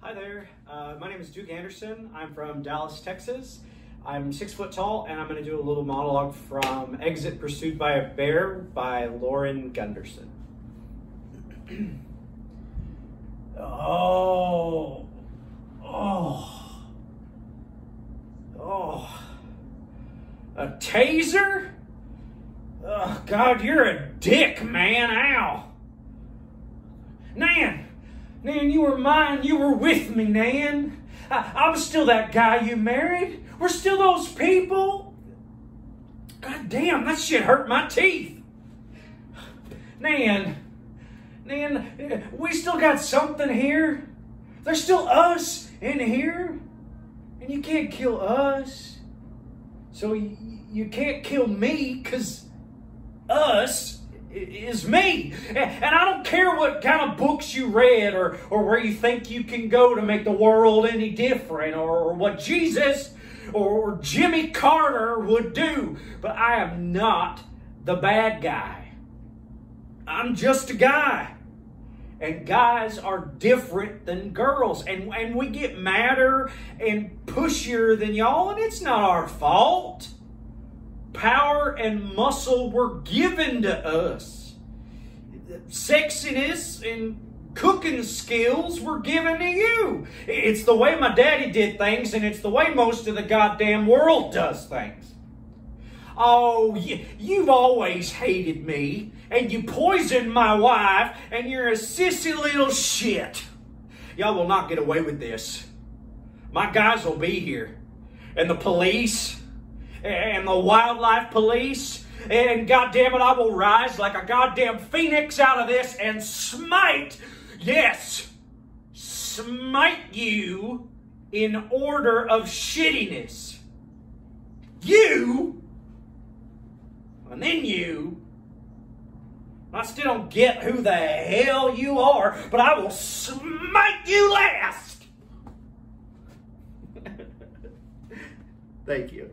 Hi there. Uh, my name is Duke Anderson. I'm from Dallas, Texas. I'm six foot tall, and I'm going to do a little monologue from Exit Pursued by a Bear by Lauren Gunderson. oh. Oh. Oh. A taser? Oh, God, you're a dick, man. Ow. Nan! Nan, you were mine. You were with me, Nan. I, am still that guy you married. We're still those people. God damn, that shit hurt my teeth. Nan, Nan, we still got something here. There's still us in here. And you can't kill us. So you, you can't kill me because us is me. And I don't care what kind of books you read or, or where you think you can go to make the world any different or, or what Jesus or, or Jimmy Carter would do. But I am not the bad guy. I'm just a guy. And guys are different than girls. And, and we get madder and pushier than y'all, and it's not our fault power and muscle were given to us. Sexiness and cooking skills were given to you. It's the way my daddy did things, and it's the way most of the goddamn world does things. Oh, you've always hated me, and you poisoned my wife, and you're a sissy little shit. Y'all will not get away with this. My guys will be here, and the police and the wildlife police. And goddamn it, I will rise like a goddamn phoenix out of this and smite, yes, smite you in order of shittiness. You, and then you. I still don't get who the hell you are, but I will smite you last. Thank you.